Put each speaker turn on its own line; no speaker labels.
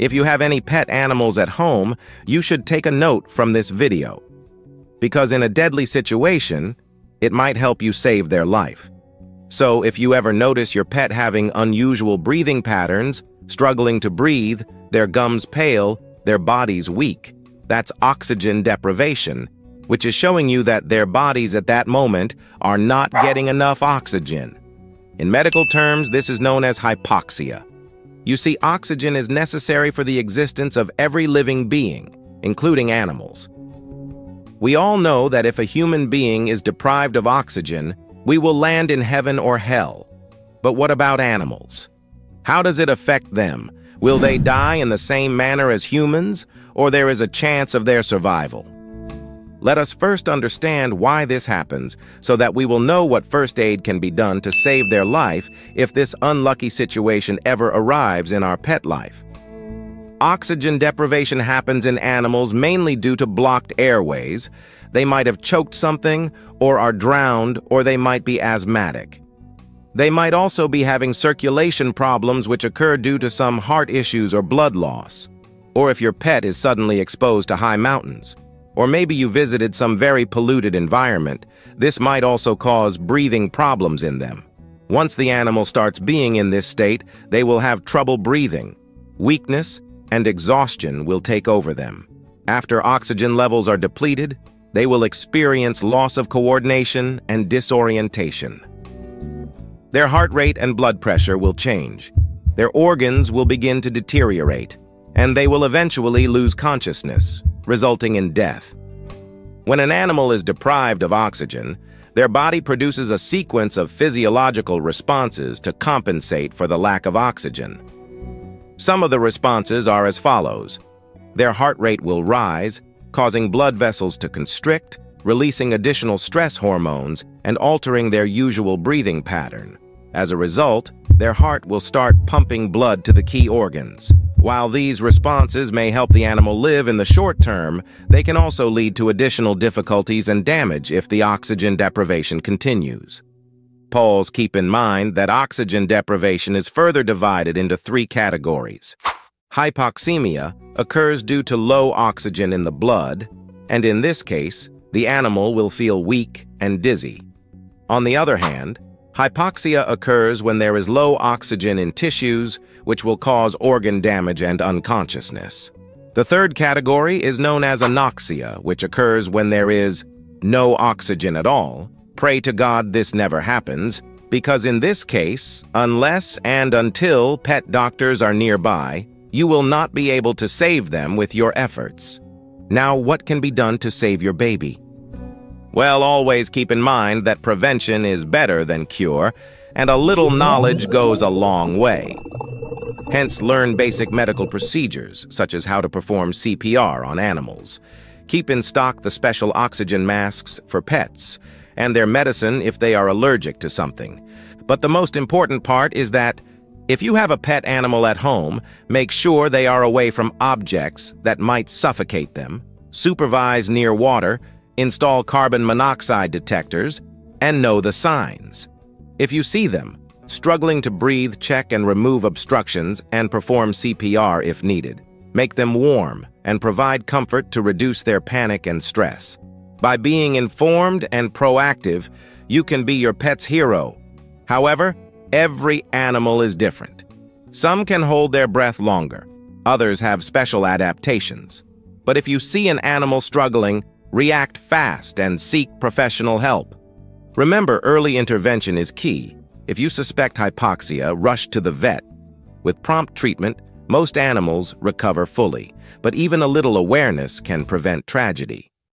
If you have any pet animals at home, you should take a note from this video. Because in a deadly situation, it might help you save their life. So if you ever notice your pet having unusual breathing patterns, struggling to breathe, their gums pale, their bodies weak, that's oxygen deprivation, which is showing you that their bodies at that moment are not getting enough oxygen. In medical terms, this is known as hypoxia. You see, oxygen is necessary for the existence of every living being, including animals. We all know that if a human being is deprived of oxygen, we will land in heaven or hell. But what about animals? How does it affect them? Will they die in the same manner as humans, or there is a chance of their survival? Let us first understand why this happens so that we will know what first aid can be done to save their life if this unlucky situation ever arrives in our pet life. Oxygen deprivation happens in animals mainly due to blocked airways. They might have choked something, or are drowned, or they might be asthmatic. They might also be having circulation problems which occur due to some heart issues or blood loss, or if your pet is suddenly exposed to high mountains. Or maybe you visited some very polluted environment. This might also cause breathing problems in them. Once the animal starts being in this state, they will have trouble breathing. Weakness and exhaustion will take over them. After oxygen levels are depleted, they will experience loss of coordination and disorientation. Their heart rate and blood pressure will change. Their organs will begin to deteriorate, and they will eventually lose consciousness, resulting in death. When an animal is deprived of oxygen, their body produces a sequence of physiological responses to compensate for the lack of oxygen. Some of the responses are as follows. Their heart rate will rise, causing blood vessels to constrict, releasing additional stress hormones and altering their usual breathing pattern. As a result, their heart will start pumping blood to the key organs. While these responses may help the animal live in the short term, they can also lead to additional difficulties and damage if the oxygen deprivation continues. Pauls keep in mind that oxygen deprivation is further divided into three categories. Hypoxemia occurs due to low oxygen in the blood, and in this case, the animal will feel weak and dizzy. On the other hand, hypoxia occurs when there is low oxygen in tissues, which will cause organ damage and unconsciousness. The third category is known as anoxia, which occurs when there is no oxygen at all. Pray to God this never happens, because in this case, unless and until pet doctors are nearby, you will not be able to save them with your efforts. Now, what can be done to save your baby? Well, always keep in mind that prevention is better than cure, and a little knowledge goes a long way. Hence, learn basic medical procedures, such as how to perform CPR on animals. Keep in stock the special oxygen masks for pets, and their medicine if they are allergic to something. But the most important part is that if you have a pet animal at home, make sure they are away from objects that might suffocate them, supervise near water, install carbon monoxide detectors, and know the signs. If you see them, struggling to breathe, check and remove obstructions and perform CPR if needed. Make them warm and provide comfort to reduce their panic and stress. By being informed and proactive, you can be your pet's hero. However, Every animal is different. Some can hold their breath longer. Others have special adaptations. But if you see an animal struggling, react fast and seek professional help. Remember, early intervention is key. If you suspect hypoxia, rush to the vet. With prompt treatment, most animals recover fully, but even a little awareness can prevent tragedy.